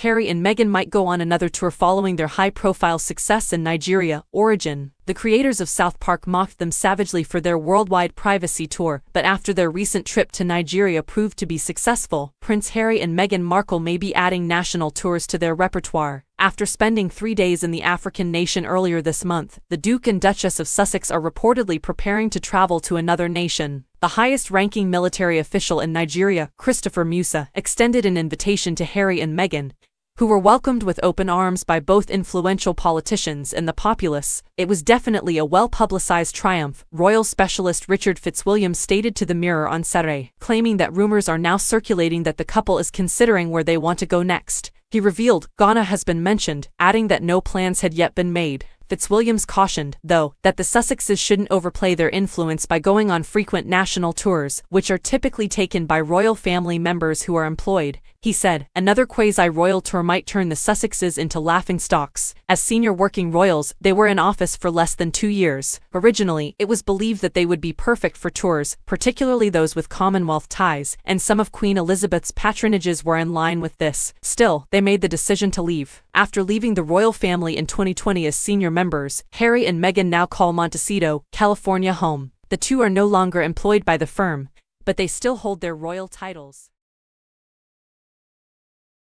Harry and Meghan might go on another tour following their high-profile success in Nigeria, Origin. The creators of South Park mocked them savagely for their worldwide privacy tour, but after their recent trip to Nigeria proved to be successful, Prince Harry and Meghan Markle may be adding national tours to their repertoire. After spending three days in the African nation earlier this month, the Duke and Duchess of Sussex are reportedly preparing to travel to another nation. The highest-ranking military official in Nigeria, Christopher Musa, extended an invitation to Harry and Meghan, who were welcomed with open arms by both influential politicians and the populace. It was definitely a well-publicized triumph, royal specialist Richard Fitzwilliam stated to the Mirror on Saturday, claiming that rumors are now circulating that the couple is considering where they want to go next. He revealed, Ghana has been mentioned, adding that no plans had yet been made. Fitzwilliams cautioned, though, that the Sussexes shouldn't overplay their influence by going on frequent national tours, which are typically taken by royal family members who are employed. He said, another quasi-royal tour might turn the Sussexes into laughingstocks. As senior working royals, they were in office for less than two years. Originally, it was believed that they would be perfect for tours, particularly those with Commonwealth ties, and some of Queen Elizabeth's patronages were in line with this. Still, they made the decision to leave. After leaving the royal family in 2020 as senior members, Harry and Meghan now call Montecito, California home. The two are no longer employed by the firm, but they still hold their royal titles.